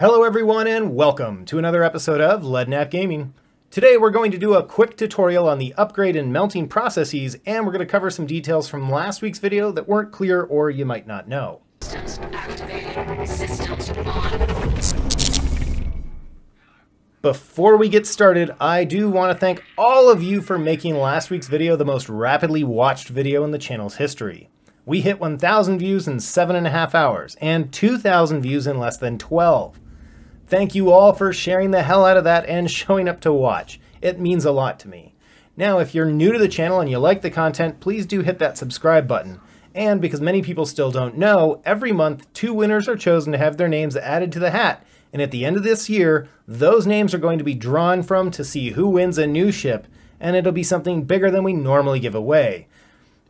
Hello everyone and welcome to another episode of Leadnap Gaming. Today we're going to do a quick tutorial on the upgrade and melting processes and we're going to cover some details from last week's video that weren't clear or you might not know. Before we get started, I do want to thank all of you for making last week's video the most rapidly watched video in the channel's history. We hit 1,000 views in 7.5 hours, and 2,000 views in less than 12. Thank you all for sharing the hell out of that and showing up to watch. It means a lot to me. Now, if you're new to the channel and you like the content, please do hit that subscribe button. And because many people still don't know, every month two winners are chosen to have their names added to the hat. And at the end of this year, those names are going to be drawn from to see who wins a new ship, and it'll be something bigger than we normally give away.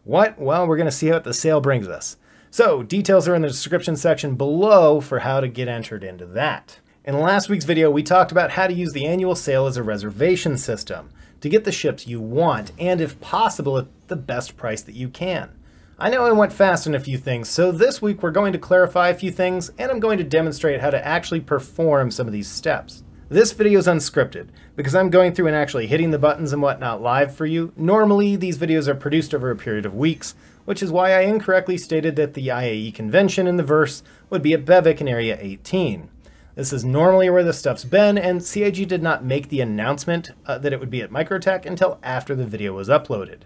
What? Well, we're going to see what the sale brings us. So, details are in the description section below for how to get entered into that. In last week's video, we talked about how to use the annual sale as a reservation system to get the ships you want, and if possible, at the best price that you can. I know I went fast on a few things, so this week we're going to clarify a few things, and I'm going to demonstrate how to actually perform some of these steps. This video is unscripted, because I'm going through and actually hitting the buttons and whatnot live for you. Normally, these videos are produced over a period of weeks, which is why I incorrectly stated that the IAE convention in the verse would be at Bevic in Area 18. This is normally where this stuff's been, and CIG did not make the announcement uh, that it would be at Microtech until after the video was uploaded.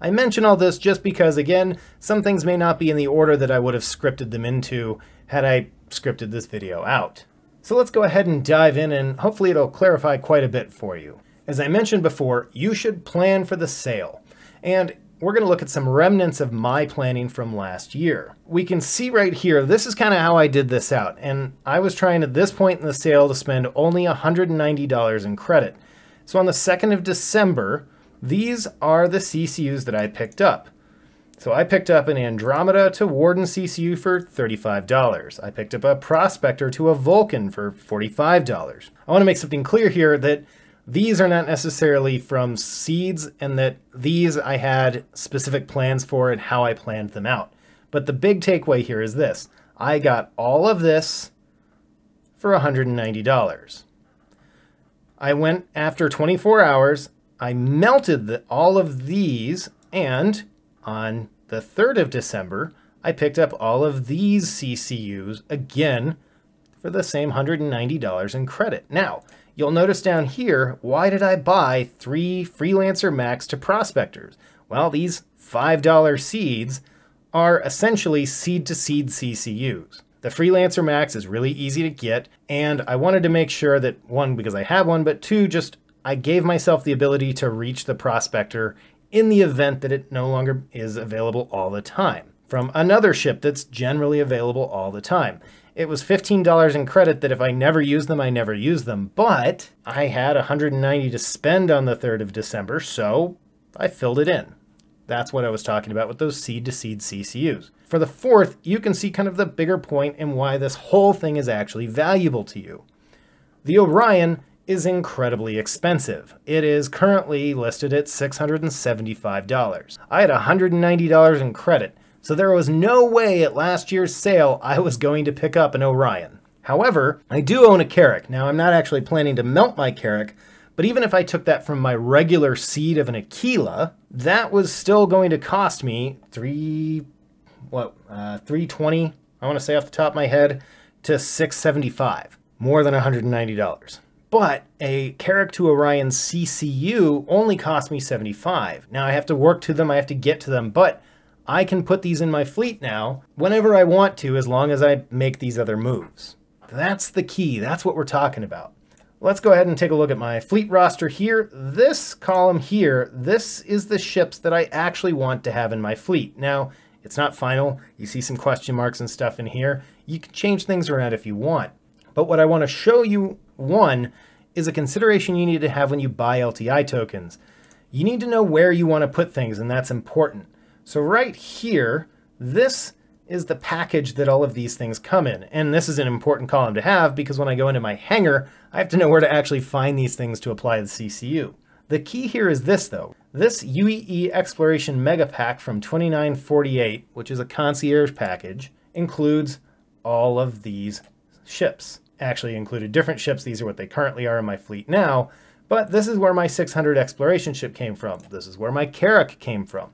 I mention all this just because, again, some things may not be in the order that I would have scripted them into had I scripted this video out. So let's go ahead and dive in and hopefully it'll clarify quite a bit for you. As I mentioned before, you should plan for the sale. And we're going to look at some remnants of my planning from last year. We can see right here, this is kind of how I did this out. And I was trying at this point in the sale to spend only $190 in credit. So on the 2nd of December, these are the CCUs that I picked up. So I picked up an Andromeda to Warden CCU for $35. I picked up a Prospector to a Vulcan for $45. I want to make something clear here that these are not necessarily from seeds and that these I had specific plans for and how I planned them out. But the big takeaway here is this. I got all of this for $190. I went after 24 hours, I melted the, all of these and on the 3rd of December, I picked up all of these CCUs again for the same $190 in credit. Now, you'll notice down here, why did I buy three Freelancer Max to prospectors? Well, these $5 seeds are essentially seed to seed CCUs. The Freelancer Max is really easy to get, and I wanted to make sure that one, because I have one, but two, just I gave myself the ability to reach the prospector in the event that it no longer is available all the time from another ship that's generally available all the time. It was $15 in credit that if I never use them, I never use them, but I had 190 to spend on the 3rd of December, so I filled it in. That's what I was talking about with those seed to seed CCUs. For the fourth, you can see kind of the bigger point and why this whole thing is actually valuable to you. The Orion is incredibly expensive. It is currently listed at $675. I had $190 in credit, so there was no way at last year's sale I was going to pick up an Orion. However, I do own a Carrack. Now, I'm not actually planning to melt my Carrack, but even if I took that from my regular seed of an Aquila, that was still going to cost me three, what, uh, 320, I want to say off the top of my head, to 675, more than $190. But a Carrack to Orion CCU only cost me 75. Now I have to work to them, I have to get to them, but I can put these in my fleet now whenever I want to as long as I make these other moves. That's the key, that's what we're talking about. Let's go ahead and take a look at my fleet roster here. This column here, this is the ships that I actually want to have in my fleet. Now, it's not final. You see some question marks and stuff in here. You can change things around if you want. But what I want to show you, one, is a consideration you need to have when you buy LTI tokens. You need to know where you want to put things, and that's important. So right here, this is the package that all of these things come in. And this is an important column to have because when I go into my hangar, I have to know where to actually find these things to apply the CCU. The key here is this though. This UEE Exploration Mega Pack from 2948, which is a concierge package, includes all of these ships. actually included different ships. These are what they currently are in my fleet now. But this is where my 600 exploration ship came from. This is where my Carrack came from.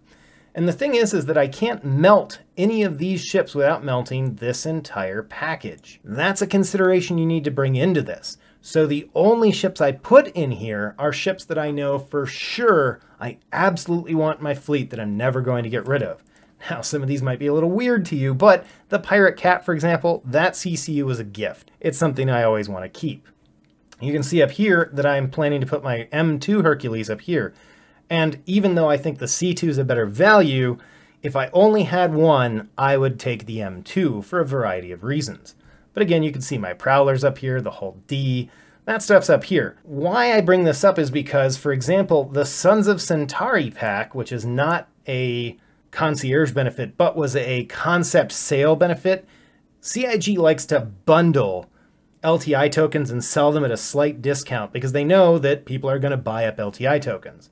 And the thing is, is that I can't melt any of these ships without melting this entire package. That's a consideration you need to bring into this. So the only ships I put in here are ships that I know for sure I absolutely want my fleet that I'm never going to get rid of. Now, some of these might be a little weird to you, but the Pirate Cat, for example, that CCU was a gift. It's something I always want to keep. You can see up here that I'm planning to put my M2 Hercules up here. And even though I think the C2 is a better value, if I only had one, I would take the M2 for a variety of reasons. But again, you can see my Prowlers up here, the whole D, that stuff's up here. Why I bring this up is because, for example, the Sons of Centauri pack, which is not a concierge benefit, but was a concept sale benefit, CIG likes to bundle LTI tokens and sell them at a slight discount because they know that people are going to buy up LTI tokens.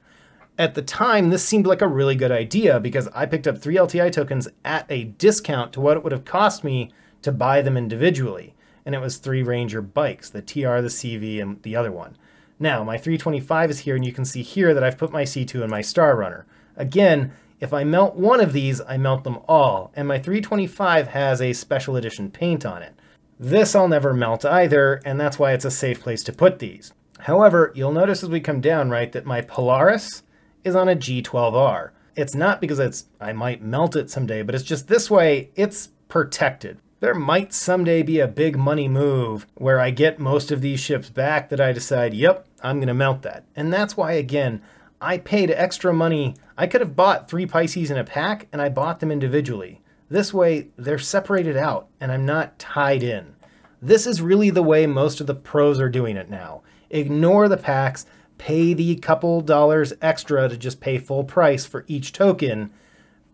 At the time, this seemed like a really good idea because I picked up three LTI tokens at a discount to what it would have cost me to buy them individually. And it was three Ranger bikes, the TR, the CV, and the other one. Now, my 325 is here, and you can see here that I've put my C2 and my Star Runner. Again, if I melt one of these, I melt them all, and my 325 has a special edition paint on it. This I'll never melt either, and that's why it's a safe place to put these. However, you'll notice as we come down, right, that my Polaris is on a G12R. It's not because it's I might melt it someday, but it's just this way, it's protected. There might someday be a big money move where I get most of these ships back that I decide, yep, I'm going to melt that. And that's why, again, I paid extra money. I could have bought three Pisces in a pack, and I bought them individually. This way, they're separated out, and I'm not tied in. This is really the way most of the pros are doing it now. Ignore the packs, pay the couple dollars extra to just pay full price for each token,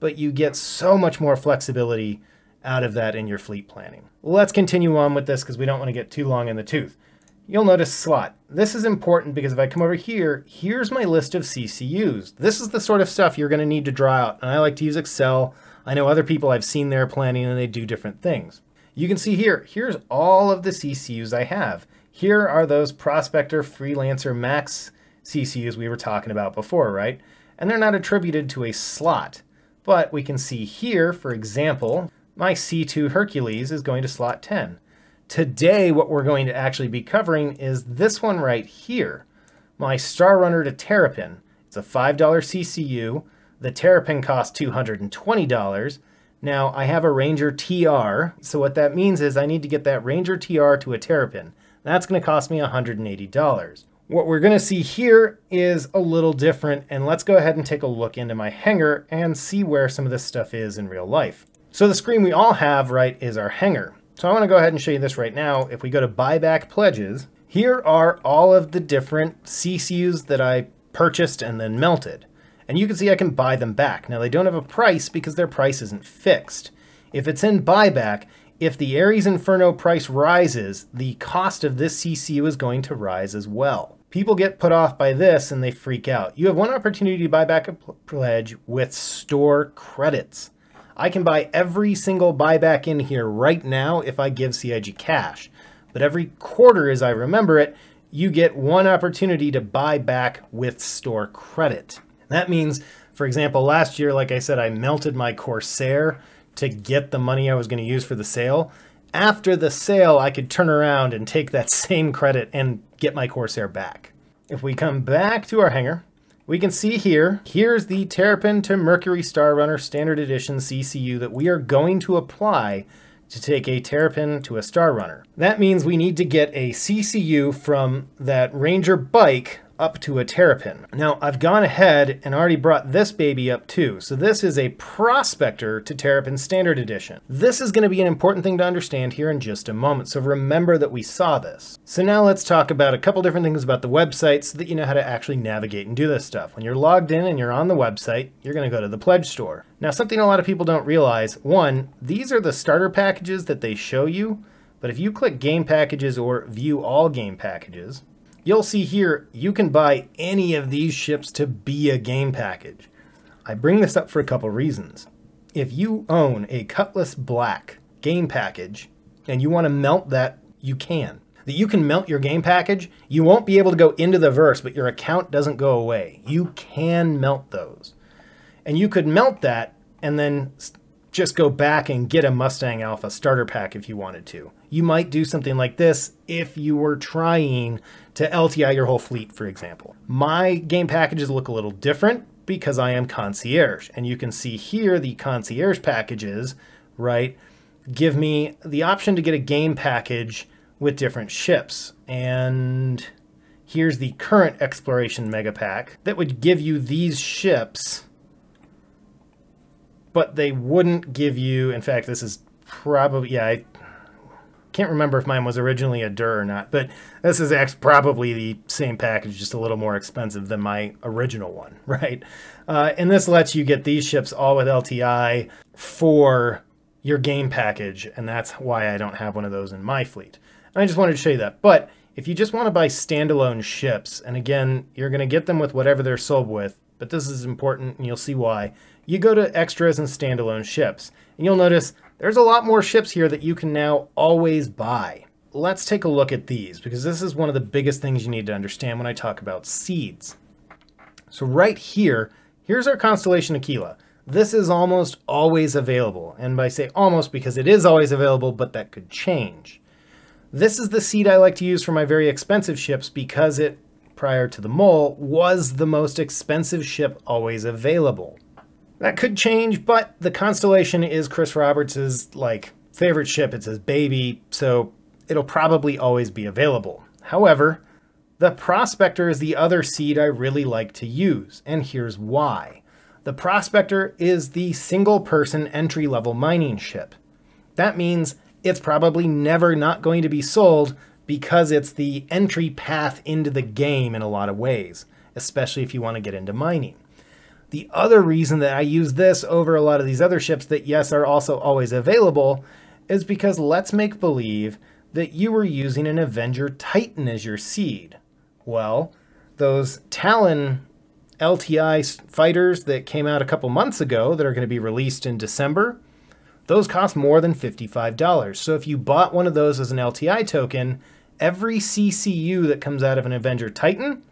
but you get so much more flexibility out of that in your fleet planning. Let's continue on with this because we don't want to get too long in the tooth. You'll notice slot. This is important because if I come over here, here's my list of CCUs. This is the sort of stuff you're going to need to draw out. And I like to use Excel. I know other people I've seen their planning and they do different things. You can see here, here's all of the CCUs I have. Here are those Prospector Freelancer Max CCUs we were talking about before, right? And they're not attributed to a slot. But we can see here, for example, my C2 Hercules is going to slot 10. Today, what we're going to actually be covering is this one right here, my Star Runner to Terrapin. It's a $5 CCU. The Terrapin costs $220. Now, I have a Ranger TR, so what that means is I need to get that Ranger TR to a Terrapin. That's going to cost me $180. What we're going to see here is a little different, and let's go ahead and take a look into my hangar and see where some of this stuff is in real life. So the screen we all have, right, is our hangar. So I want to go ahead and show you this right now. If we go to buyback pledges, here are all of the different CCUs that I purchased and then melted. And you can see I can buy them back. Now they don't have a price because their price isn't fixed. If it's in buyback, if the Ares Inferno price rises, the cost of this CCU is going to rise as well. People get put off by this and they freak out. You have one opportunity to buy back a pledge with store credits. I can buy every single buyback in here right now if I give CIG cash. But every quarter, as I remember it, you get one opportunity to buy back with store credit. That means, for example, last year, like I said, I melted my Corsair to get the money I was going to use for the sale. After the sale, I could turn around and take that same credit and get my Corsair back. If we come back to our hangar, we can see here, here's the Terrapin to Mercury Star Runner Standard Edition CCU that we are going to apply to take a Terrapin to a Star Runner. That means we need to get a CCU from that Ranger bike up to a Terrapin. Now, I've gone ahead and already brought this baby up too. So this is a Prospector to Terrapin Standard Edition. This is going to be an important thing to understand here in just a moment, so remember that we saw this. So now let's talk about a couple different things about the website so that you know how to actually navigate and do this stuff. When you're logged in and you're on the website, you're going to go to the Pledge Store. Now, something a lot of people don't realize, one, these are the starter packages that they show you, but if you click Game Packages or View All Game Packages, You'll see here, you can buy any of these ships to be a game package. I bring this up for a couple reasons. If you own a Cutlass Black game package and you want to melt that, you can. that you can melt your game package. You won't be able to go into the verse, but your account doesn't go away. You can melt those. And you could melt that and then just go back and get a Mustang Alpha starter pack if you wanted to. You might do something like this if you were trying to LTI your whole fleet, for example. My game packages look a little different because I am concierge. And you can see here the concierge packages, right, give me the option to get a game package with different ships. And here's the current exploration mega pack that would give you these ships but they wouldn't give you. In fact, this is probably yeah. I can't remember if mine was originally a DUR or not, but this is actually probably the same package, just a little more expensive than my original one, right? Uh, and this lets you get these ships all with LTI for your game package, and that's why I don't have one of those in my fleet. And I just wanted to show you that. But if you just want to buy standalone ships, and again, you're going to get them with whatever they're sold with, but this is important, and you'll see why you go to extras and standalone ships, and you'll notice there's a lot more ships here that you can now always buy. Let's take a look at these, because this is one of the biggest things you need to understand when I talk about seeds. So right here, here's our constellation Aquila. This is almost always available, and I say almost because it is always available, but that could change. This is the seed I like to use for my very expensive ships because it, prior to the MOLE, was the most expensive ship always available. That could change, but the Constellation is Chris Roberts' like favorite ship. It's his baby, so it'll probably always be available. However, the Prospector is the other seed I really like to use, and here's why. The Prospector is the single person entry level mining ship. That means it's probably never not going to be sold because it's the entry path into the game in a lot of ways, especially if you want to get into mining. The other reason that I use this over a lot of these other ships that, yes, are also always available is because let's make believe that you were using an Avenger Titan as your seed. Well, those Talon LTI fighters that came out a couple months ago that are going to be released in December, those cost more than $55. So if you bought one of those as an LTI token, every CCU that comes out of an Avenger Titan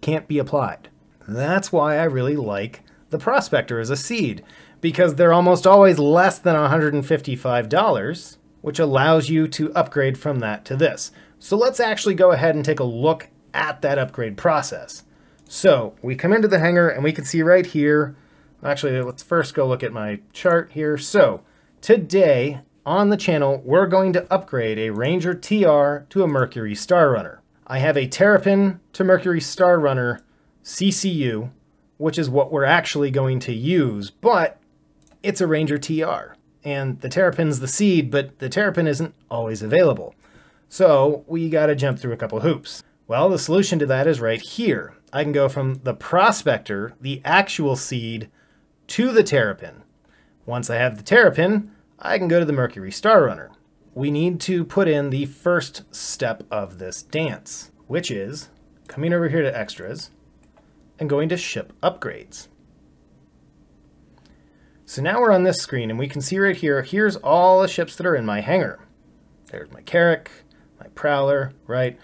can't be applied. That's why I really like the Prospector is a seed, because they're almost always less than $155, which allows you to upgrade from that to this. So let's actually go ahead and take a look at that upgrade process. So we come into the hangar and we can see right here, actually let's first go look at my chart here. So today on the channel, we're going to upgrade a Ranger TR to a Mercury Star Runner. I have a Terrapin to Mercury Star Runner CCU, which is what we're actually going to use, but it's a Ranger TR. And the Terrapin's the seed, but the Terrapin isn't always available. So we got to jump through a couple hoops. Well, the solution to that is right here. I can go from the Prospector, the actual seed, to the Terrapin. Once I have the Terrapin, I can go to the Mercury Star Runner. We need to put in the first step of this dance, which is coming over here to Extras, and going to Ship Upgrades. So now we're on this screen and we can see right here, here's all the ships that are in my hangar. There's my Carrack, my Prowler, right?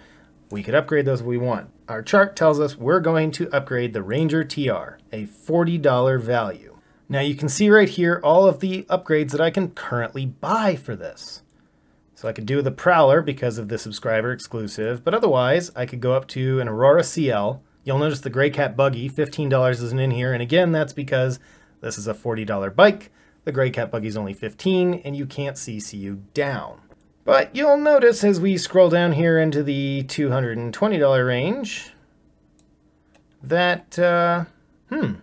We could upgrade those if we want. Our chart tells us we're going to upgrade the Ranger TR, a $40 value. Now you can see right here all of the upgrades that I can currently buy for this. So I could do the Prowler because of the subscriber exclusive, but otherwise I could go up to an Aurora CL, You'll notice the Grey Cat buggy, $15 isn't in here, and again, that's because this is a $40 bike. The Greycat buggy is only 15 and you can't CCU down. But you'll notice as we scroll down here into the $220 range that, uh, hmm,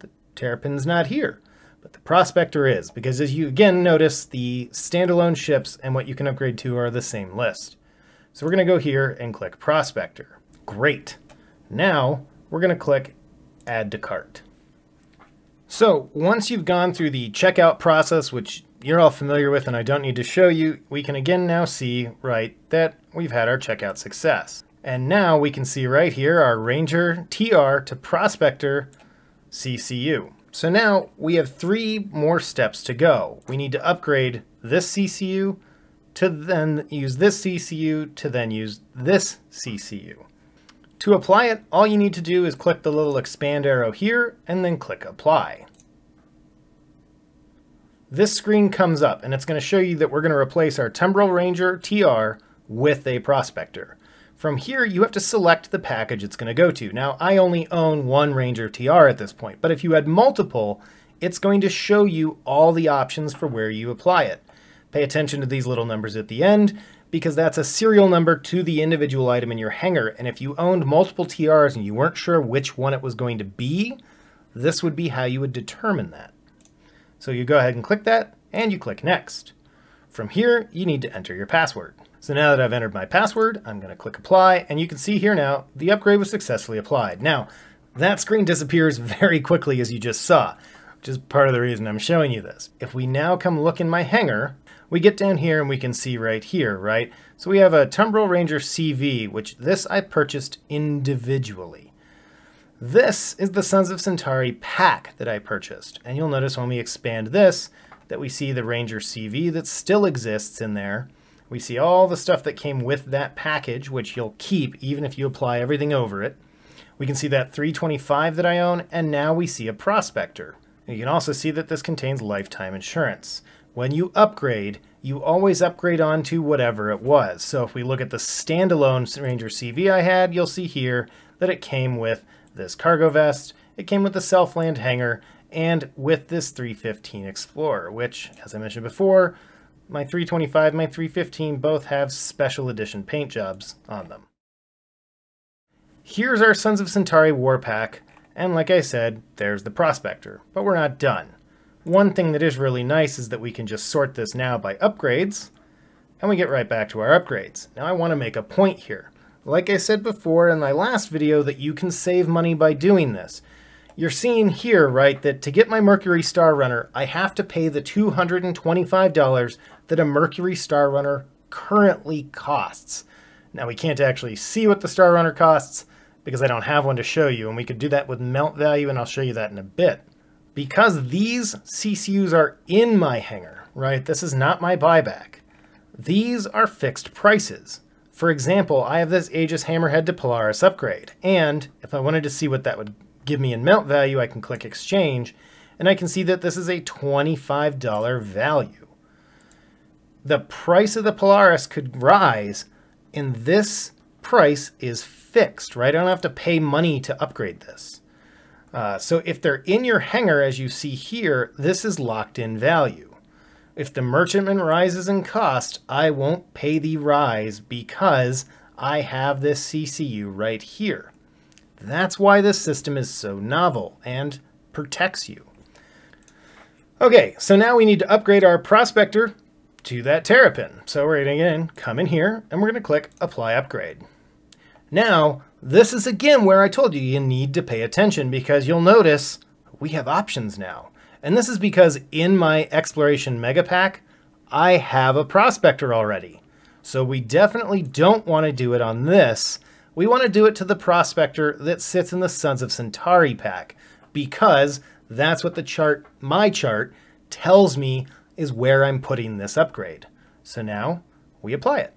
the Terrapin's not here. But the Prospector is, because as you again notice, the standalone ships and what you can upgrade to are the same list. So we're going to go here and click Prospector. Great. Now we're going to click Add to Cart. So once you've gone through the checkout process, which you're all familiar with and I don't need to show you, we can again now see, right, that we've had our checkout success. And now we can see right here our Ranger TR to Prospector CCU. So now we have three more steps to go. We need to upgrade this CCU to then use this CCU to then use this CCU. To apply it, all you need to do is click the little expand arrow here and then click apply. This screen comes up and it's going to show you that we're going to replace our Tumbril Ranger TR with a Prospector. From here, you have to select the package it's going to go to. Now, I only own one Ranger TR at this point, but if you had multiple, it's going to show you all the options for where you apply it. Pay attention to these little numbers at the end because that's a serial number to the individual item in your hangar. And if you owned multiple TRs and you weren't sure which one it was going to be, this would be how you would determine that. So you go ahead and click that and you click next. From here, you need to enter your password. So now that I've entered my password, I'm going to click apply and you can see here now the upgrade was successfully applied. Now, that screen disappears very quickly as you just saw, which is part of the reason I'm showing you this. If we now come look in my hangar, we get down here and we can see right here, right? So we have a Tumbril Ranger CV, which this I purchased individually. This is the Sons of Centauri pack that I purchased. And you'll notice when we expand this, that we see the Ranger CV that still exists in there. We see all the stuff that came with that package, which you'll keep even if you apply everything over it. We can see that 325 that I own, and now we see a Prospector. You can also see that this contains lifetime insurance when you upgrade, you always upgrade onto whatever it was. So if we look at the standalone Ranger CV I had, you'll see here that it came with this cargo vest, it came with the Self-Land hanger, and with this 315 Explorer, which, as I mentioned before, my 325 my 315 both have special edition paint jobs on them. Here's our Sons of Centauri War Pack, and like I said, there's the Prospector, but we're not done. One thing that is really nice is that we can just sort this now by upgrades, and we get right back to our upgrades. Now I want to make a point here. Like I said before in my last video that you can save money by doing this. You're seeing here, right, that to get my Mercury Star Runner, I have to pay the $225 that a Mercury Star Runner currently costs. Now we can't actually see what the Star Runner costs because I don't have one to show you, and we could do that with melt value, and I'll show you that in a bit because these CCUs are in my hangar, right? This is not my buyback. These are fixed prices. For example, I have this Aegis Hammerhead to Polaris upgrade, and if I wanted to see what that would give me in melt value, I can click exchange, and I can see that this is a $25 value. The price of the Polaris could rise, and this price is fixed, right? I don't have to pay money to upgrade this. Uh, so if they're in your hangar, as you see here, this is locked in value. If the merchantman rises in cost, I won't pay the rise because I have this CCU right here. That's why this system is so novel and protects you. Okay, so now we need to upgrade our prospector to that Terrapin. So we're again come in here and we're going to click Apply Upgrade. Now, this is again where I told you you need to pay attention because you'll notice we have options now. And this is because in my Exploration Mega Pack, I have a Prospector already. So we definitely don't want to do it on this. We want to do it to the Prospector that sits in the Sons of Centauri pack because that's what the chart, my chart, tells me is where I'm putting this upgrade. So now we apply it.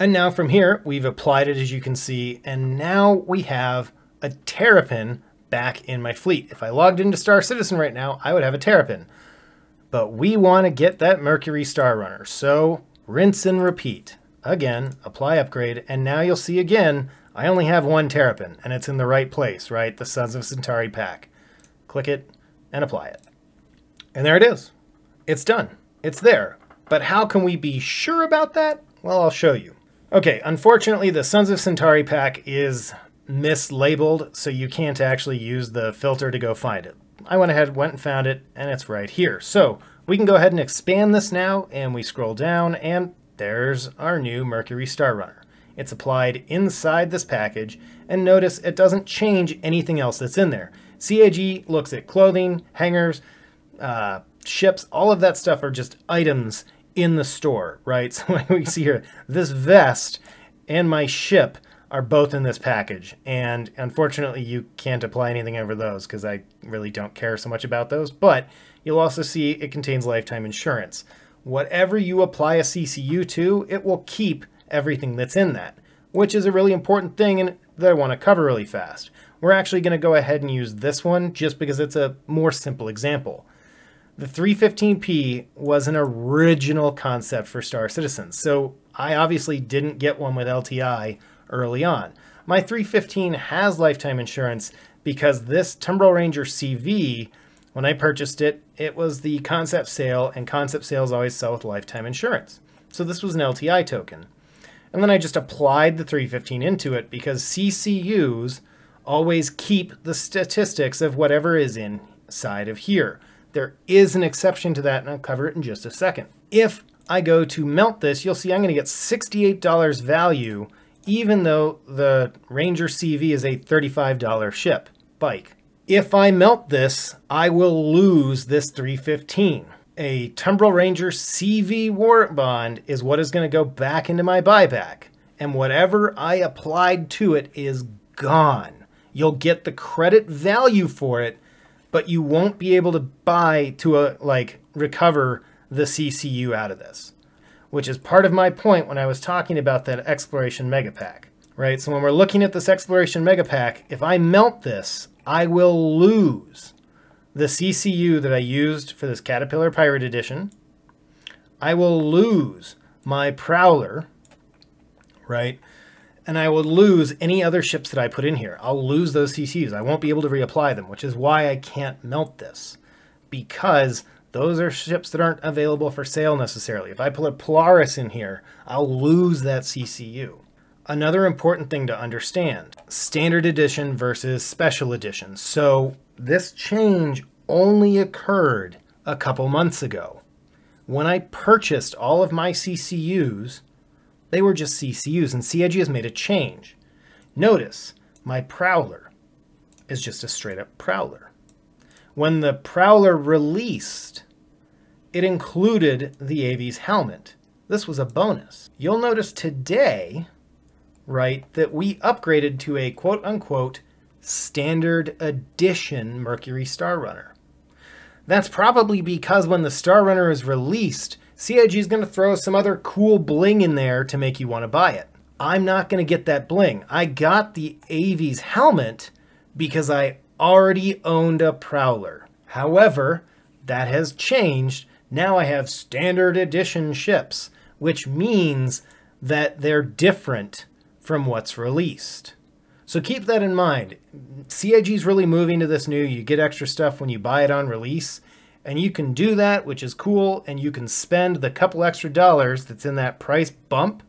And now from here, we've applied it as you can see, and now we have a Terrapin back in my fleet. If I logged into Star Citizen right now, I would have a Terrapin. But we want to get that Mercury Star Runner, so rinse and repeat. Again, apply upgrade, and now you'll see again, I only have one Terrapin, and it's in the right place, right? The Sons of Centauri pack. Click it and apply it. And there it is. It's done. It's there. But how can we be sure about that? Well, I'll show you. Okay, unfortunately, the Sons of Centauri pack is mislabeled, so you can't actually use the filter to go find it. I went ahead, went and found it, and it's right here. So we can go ahead and expand this now, and we scroll down, and there's our new Mercury Star Runner. It's applied inside this package, and notice it doesn't change anything else that's in there. CIG looks at clothing, hangers, uh, ships, all of that stuff are just items in the store, right? So we see here, this vest and my ship are both in this package. And unfortunately, you can't apply anything over those because I really don't care so much about those. But you'll also see it contains lifetime insurance. Whatever you apply a CCU to, it will keep everything that's in that, which is a really important thing and that I want to cover really fast. We're actually going to go ahead and use this one just because it's a more simple example. The 315p was an original concept for Star Citizen, so I obviously didn't get one with LTI early on. My 315 has lifetime insurance because this Tumbril Ranger CV, when I purchased it, it was the concept sale, and concept sales always sell with lifetime insurance. So this was an LTI token. And then I just applied the 315 into it because CCUs always keep the statistics of whatever is inside of here. There is an exception to that, and I'll cover it in just a second. If I go to melt this, you'll see I'm going to get $68 value, even though the Ranger CV is a $35 ship bike. If I melt this, I will lose this 315. A Tumbril Ranger CV warrant bond is what is going to go back into my buyback, and whatever I applied to it is gone. You'll get the credit value for it, but you won't be able to buy to a like recover the CCU out of this, which is part of my point when I was talking about that exploration mega pack, right? So when we're looking at this exploration mega pack, if I melt this, I will lose the CCU that I used for this Caterpillar Pirate Edition. I will lose my Prowler, right? And I will lose any other ships that I put in here. I'll lose those CCs. I won't be able to reapply them, which is why I can't melt this. Because those are ships that aren't available for sale necessarily. If I pull a Polaris in here, I'll lose that CCU. Another important thing to understand, standard edition versus special edition. So this change only occurred a couple months ago. When I purchased all of my CCUs, they were just CCUs, and CIG has made a change. Notice, my Prowler is just a straight up Prowler. When the Prowler released, it included the AV's helmet. This was a bonus. You'll notice today, right, that we upgraded to a quote unquote standard edition Mercury Star Runner. That's probably because when the Star Runner is released, CIG is going to throw some other cool bling in there to make you want to buy it. I'm not going to get that bling. I got the AV's helmet because I already owned a Prowler. However, that has changed. Now I have standard edition ships, which means that they're different from what's released. So keep that in mind. CIG is really moving to this new, you get extra stuff when you buy it on release. And you can do that, which is cool, and you can spend the couple extra dollars that's in that price bump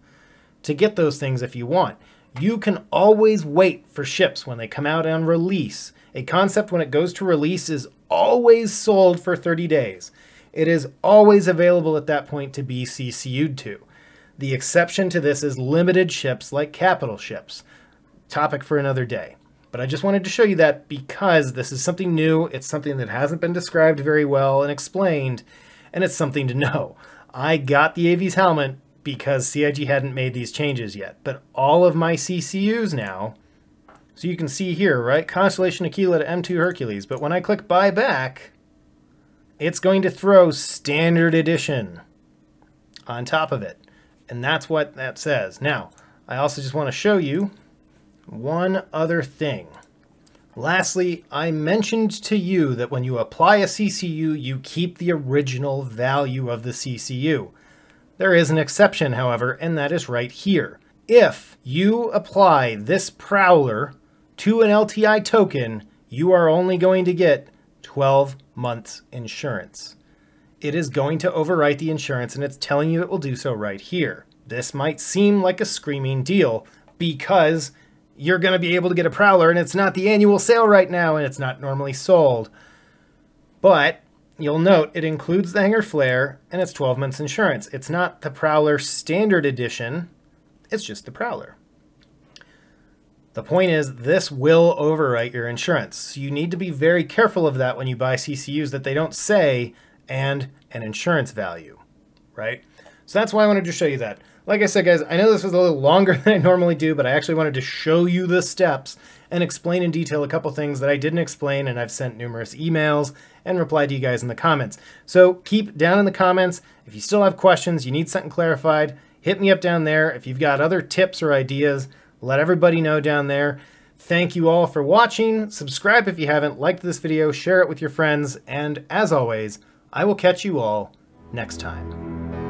to get those things if you want. You can always wait for ships when they come out on release. A concept when it goes to release is always sold for 30 days. It is always available at that point to be CCU'd to. The exception to this is limited ships like capital ships. Topic for another day. But I just wanted to show you that because this is something new. It's something that hasn't been described very well and explained, and it's something to know. I got the AV's helmet because CIG hadn't made these changes yet, but all of my CCUs now, so you can see here, right? Constellation Aquila to M2 Hercules, but when I click buy back, it's going to throw standard edition on top of it. And that's what that says. Now, I also just want to show you one other thing. Lastly, I mentioned to you that when you apply a CCU, you keep the original value of the CCU. There is an exception, however, and that is right here. If you apply this Prowler to an LTI token, you are only going to get 12 months insurance. It is going to overwrite the insurance and it's telling you it will do so right here. This might seem like a screaming deal because you're going to be able to get a Prowler, and it's not the annual sale right now, and it's not normally sold. But you'll note it includes the Hangar Flair, and it's 12 months insurance. It's not the Prowler Standard Edition, it's just the Prowler. The point is, this will overwrite your insurance. So you need to be very careful of that when you buy CCUs that they don't say and an insurance value, right? So that's why I wanted to show you that. Like I said, guys, I know this was a little longer than I normally do, but I actually wanted to show you the steps and explain in detail a couple things that I didn't explain, and I've sent numerous emails and replied to you guys in the comments. So keep down in the comments. If you still have questions, you need something clarified, hit me up down there. If you've got other tips or ideas, let everybody know down there. Thank you all for watching. Subscribe if you haven't, liked this video, share it with your friends, and as always, I will catch you all next time.